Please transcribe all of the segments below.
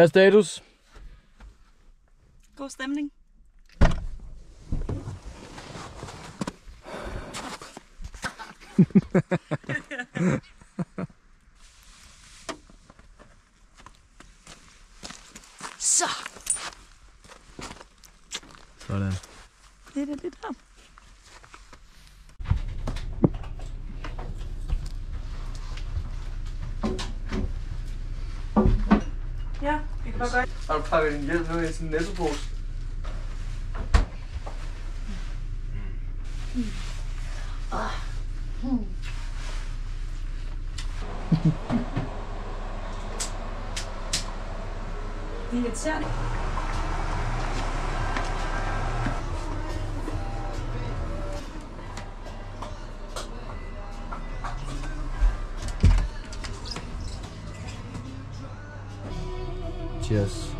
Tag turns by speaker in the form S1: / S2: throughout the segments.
S1: Hvad er status?
S2: God stemning. Så,
S1: Sådan.
S2: det er det lidt her. Ja, vi kan bare gøre
S3: Har du pakket din hjelm ned i sådan en nettopose?
S2: Det er irriterende.
S1: Cheers.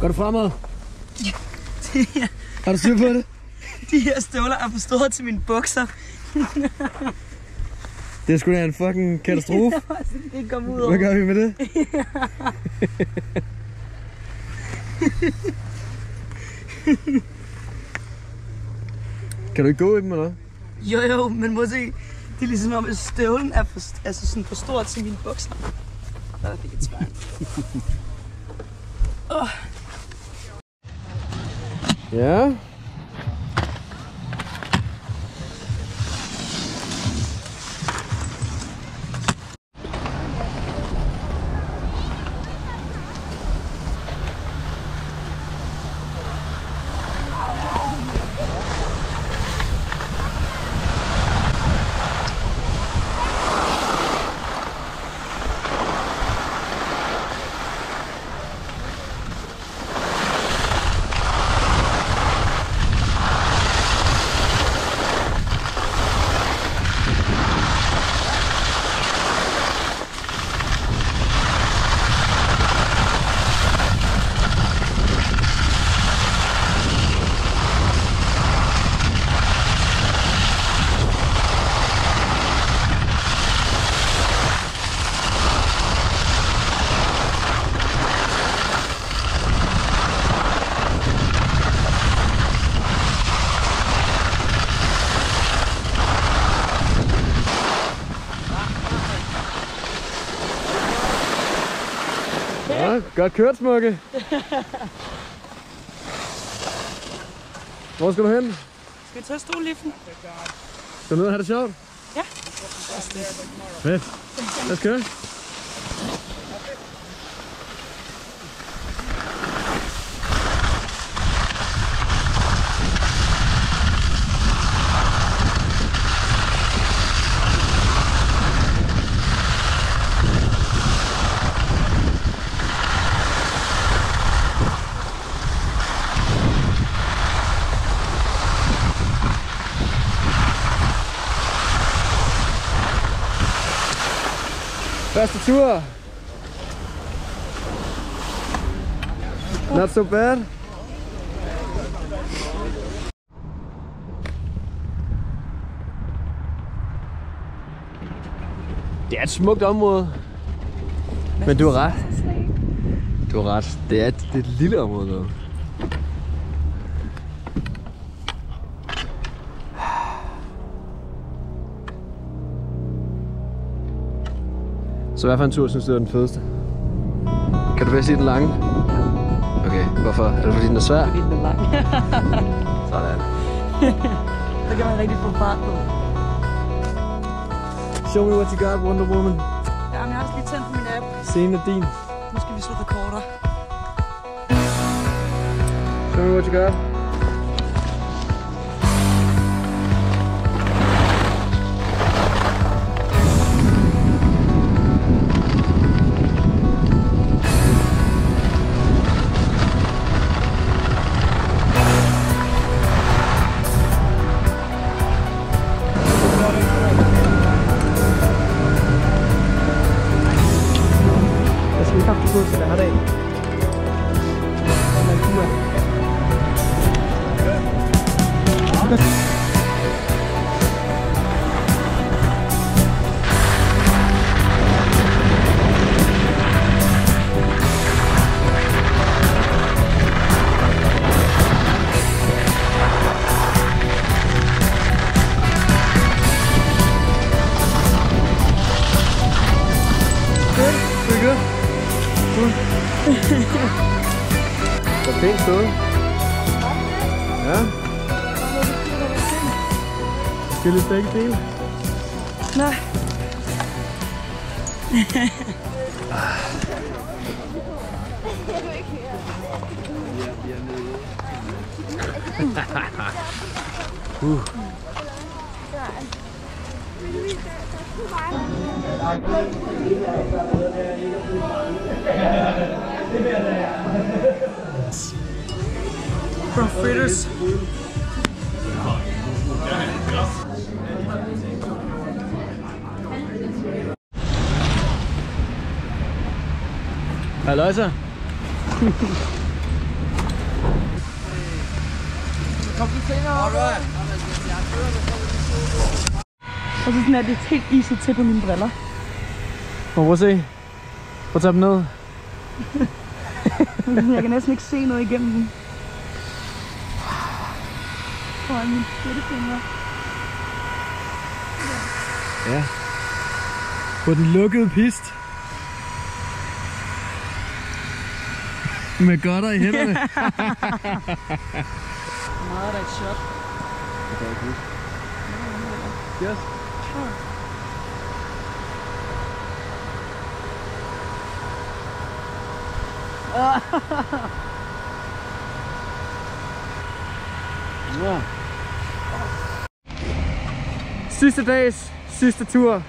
S1: Går du fremad? Har du styr på det?
S2: De her støvler er for store til mine bukser.
S1: Det er sgu da en fucking katastrofe.
S2: Det komme ud
S1: Hvad gør vi med det? kan du ikke gå i dem, eller?
S2: Jo jo, men må se. Det er ligesom om, at støvlen er for, altså sådan for stor til mine bukser. Der fik et svært.
S1: Ja. Ja, godt kørt, Smukke. Hvor skal du hen?
S2: Skal vi tage stolliften?
S1: Skal du ned og have det sjovt?
S2: Ja.
S1: Fedt. Lad os køre. Første tur. Not so bad. Det er et smukt område. Men du har ret. Du har ret. Det er et, det er et lille område dog. Så hvad for en tur synes du er den fedeste? Kan du bedst sige den lange? Okay, hvorfor? Er det fordi den er svær?
S2: Fordi den er lang.
S1: Sådan.
S2: Så kan man rigtig få fart på.
S1: Show me what you got, Wonder Woman.
S2: Jamen, jeg har også lige tændt på min app.
S1: Scenen er din.
S2: Nu skal vi slå rekorder.
S1: Show me what you got. Pretty good. Cool. Er pænt stået. Ja. Skal lidt begge dele?
S2: Nej. From fritters.
S1: Hey Leute. Kommt die Alright.
S2: Og så sådan er det helt iset til på mine briller.
S1: Prøv at se. Prøv at tage dem ned.
S2: Jeg kan næsten ikke se noget igennem den. Foran mine fingre.
S1: Ja. På den lukkede pist. Med godter i hænderne.
S2: Meget er et shot.
S1: yes. Ja. Sidste dags sidste tur.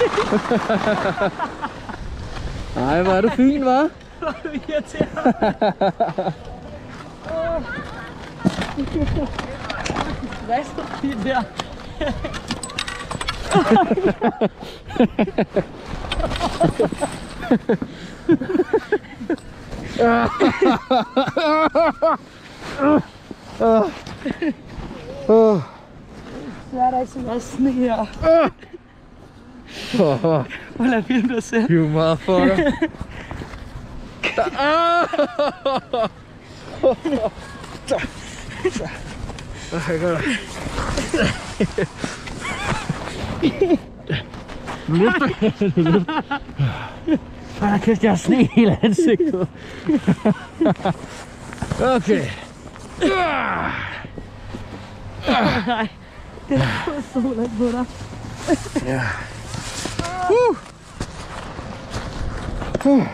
S1: Ej, hvor er du fin, hva'?
S2: Hvor er du irriterende. Stresset lige der.
S1: Åh,
S2: Så er der ikke så meget sne her.
S1: Oh,
S2: filme dig selv.
S1: you motherfucker. Ej, godt. Ej, kæft, jeg har sne i hele ansigtet. Okay.
S2: Nej, det er solen på dig.
S1: Ja. Uh. Uh.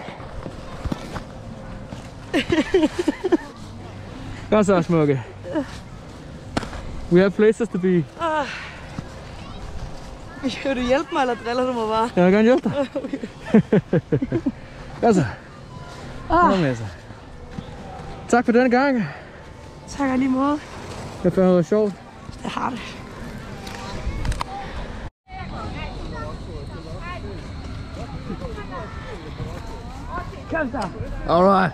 S1: Godt så, smukke. We have places to be.
S2: Vil du hjælpe mig, eller driller du mig bare?
S1: Jeg vil gerne hjælpe dig. Godt så. Kom med så. Tak for denne gang.
S2: Tak og lige måde.
S1: Det har været sjovt.
S2: Det har det. Så.
S1: Alright.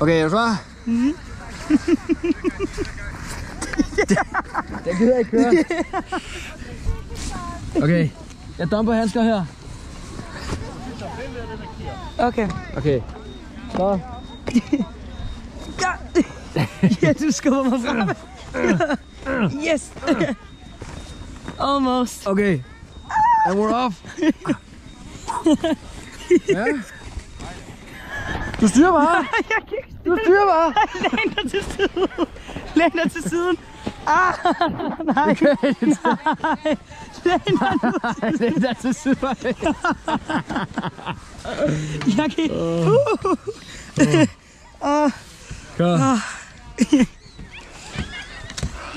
S1: Okay, er du klar? Mhm. Den gider jeg ikke køre. Okay, jeg dumper handsker her.
S2: Okay.
S1: Okay. Så.
S2: Ja, du skubber mig frem. yes. Almost.
S1: Okay. And we're off. ja. Du styrer bare. Du styrer bare.
S2: Læn dig til siden. Læn dig til siden. Ah, nej.
S1: Okay.
S2: Nej. Læn dig nu.
S1: Nej, det er til siden.
S2: Jeg kan... Uh.
S1: Kom.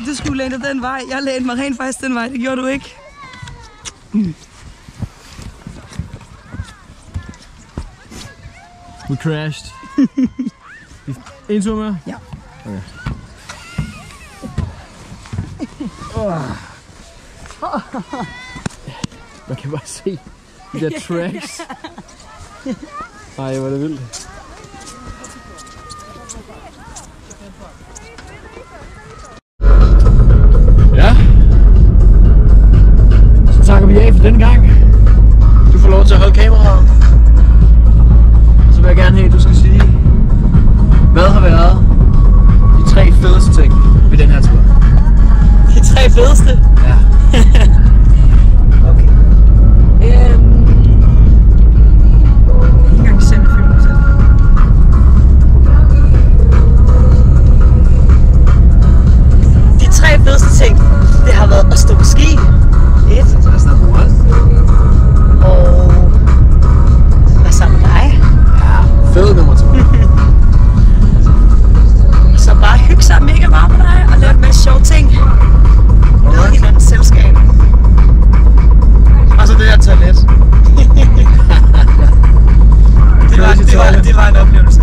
S2: Du skulle læne dig den vej. Jeg lænede mig rent faktisk den vej. Det gjorde du ikke.
S1: We crashed. en tur mere?
S2: Ja.
S1: Okay. Oh. Man kan bare se de der tracks. Ej, hvor er det vildt. For denne gang. Du får lov til at holde kameraet. Så vil jeg gerne have, at du skal sige, hvad har været de tre fedeste ting ved den her tur?
S2: De tre fedeste.
S1: Ja.
S2: Okay. Øhm... De tre fedeste ting, det har været at stå på ski. Et. Toilet. det, var, det, var, det var en oplevelse.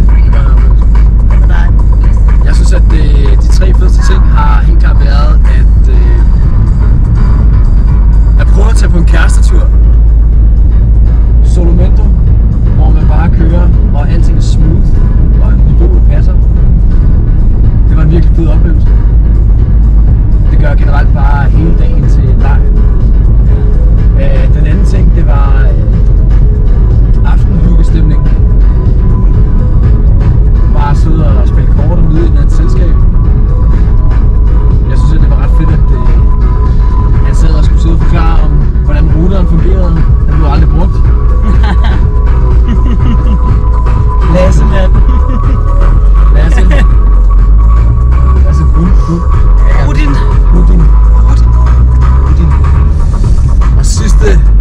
S1: Hadi.